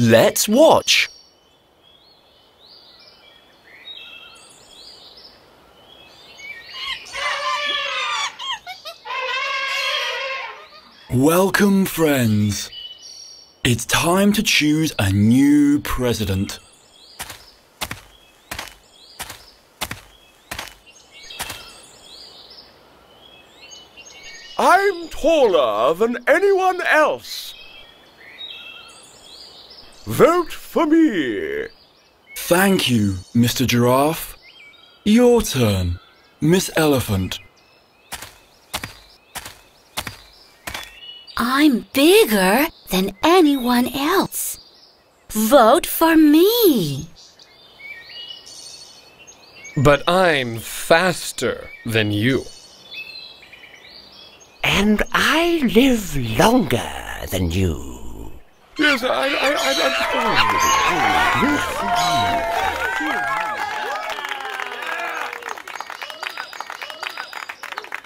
Let's watch. Welcome, friends. It's time to choose a new president. I'm taller than anyone else. Vote for me. Thank you, Mr. Giraffe. Your turn, Miss Elephant. I'm bigger than anyone else. Vote for me. But I'm faster than you. And I live longer than you. Yes, I, I, I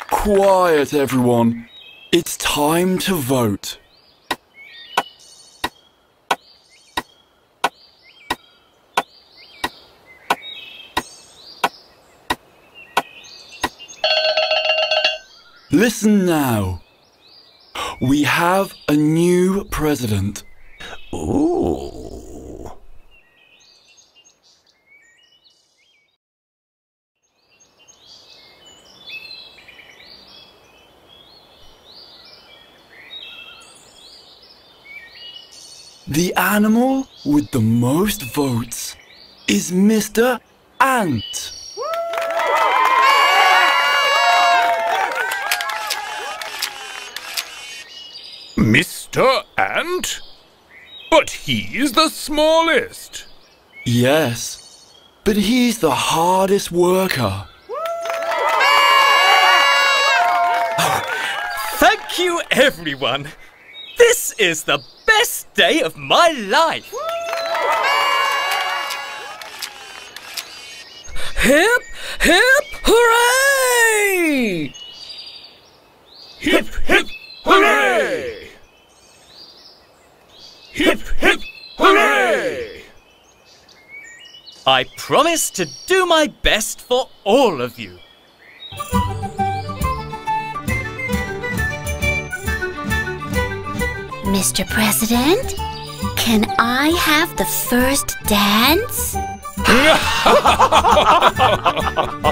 understand. Quiet, everyone. It's time to vote. Listen now. We have a new president. The animal with the most votes is Mr. Ant. Mr. Ant? But he's the smallest. Yes, but he's the hardest worker. Thank you, everyone. This is the best day of my life. Hip, hip, hooray! Hip, hip, hooray! Hip, hip, hooray! I promise to do my best for all of you. Mr. President, can I have the first dance?